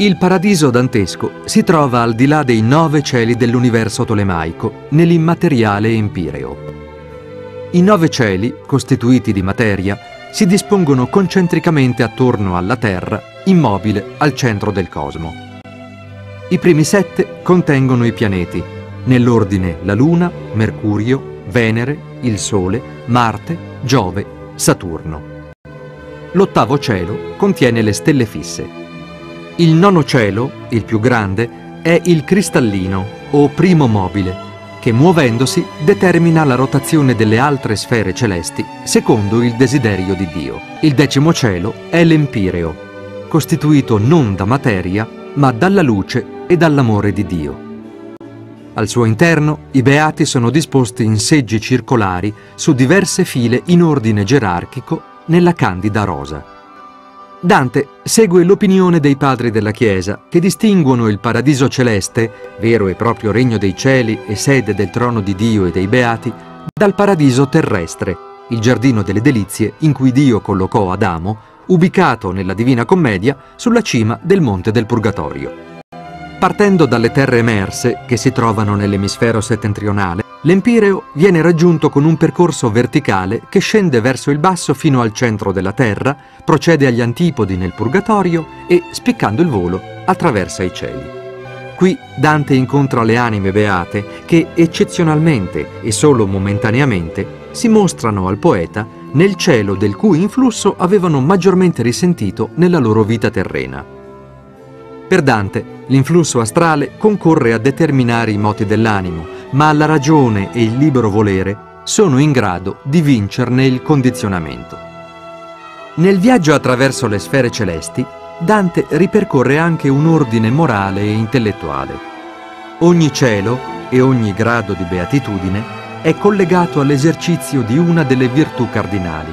Il paradiso dantesco si trova al di là dei nove cieli dell'universo tolemaico, nell'immateriale empireo. I nove cieli, costituiti di materia, si dispongono concentricamente attorno alla Terra, immobile al centro del cosmo. I primi sette contengono i pianeti, nell'ordine la Luna, Mercurio, Venere, il Sole, Marte, Giove, Saturno. L'ottavo cielo contiene le stelle fisse. Il nono cielo, il più grande, è il cristallino o primo mobile, che muovendosi determina la rotazione delle altre sfere celesti secondo il desiderio di Dio. Il decimo cielo è l'empireo, costituito non da materia, ma dalla luce e dall'amore di Dio. Al suo interno i beati sono disposti in seggi circolari su diverse file in ordine gerarchico nella candida rosa. Dante segue l'opinione dei padri della Chiesa, che distinguono il paradiso celeste, vero e proprio regno dei cieli e sede del trono di Dio e dei beati, dal paradiso terrestre, il giardino delle delizie in cui Dio collocò Adamo, ubicato nella Divina Commedia sulla cima del Monte del Purgatorio. Partendo dalle terre emerse, che si trovano nell'emisfero settentrionale, l'Empireo viene raggiunto con un percorso verticale che scende verso il basso fino al centro della Terra, procede agli antipodi nel Purgatorio e, spiccando il volo, attraversa i cieli. Qui Dante incontra le anime beate che, eccezionalmente e solo momentaneamente, si mostrano al poeta nel cielo del cui influsso avevano maggiormente risentito nella loro vita terrena. Per Dante, l'influsso astrale concorre a determinare i moti dell'animo, ma la ragione e il libero volere sono in grado di vincerne il condizionamento. Nel viaggio attraverso le sfere celesti, Dante ripercorre anche un ordine morale e intellettuale. Ogni cielo e ogni grado di beatitudine è collegato all'esercizio di una delle virtù cardinali.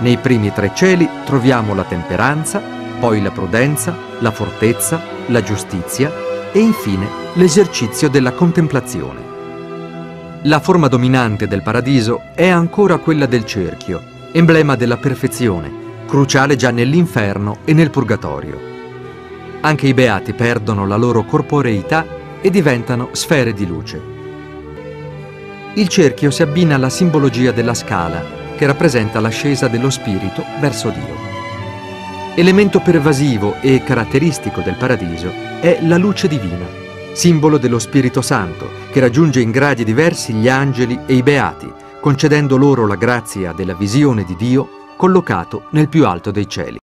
Nei primi tre cieli troviamo la temperanza, poi la prudenza, la fortezza, la giustizia e infine l'esercizio della contemplazione. La forma dominante del paradiso è ancora quella del cerchio, emblema della perfezione, cruciale già nell'inferno e nel purgatorio. Anche i beati perdono la loro corporeità e diventano sfere di luce. Il cerchio si abbina alla simbologia della scala, che rappresenta l'ascesa dello spirito verso Dio. Elemento pervasivo e caratteristico del paradiso è la luce divina, simbolo dello Spirito Santo, che raggiunge in gradi diversi gli angeli e i beati, concedendo loro la grazia della visione di Dio collocato nel più alto dei cieli.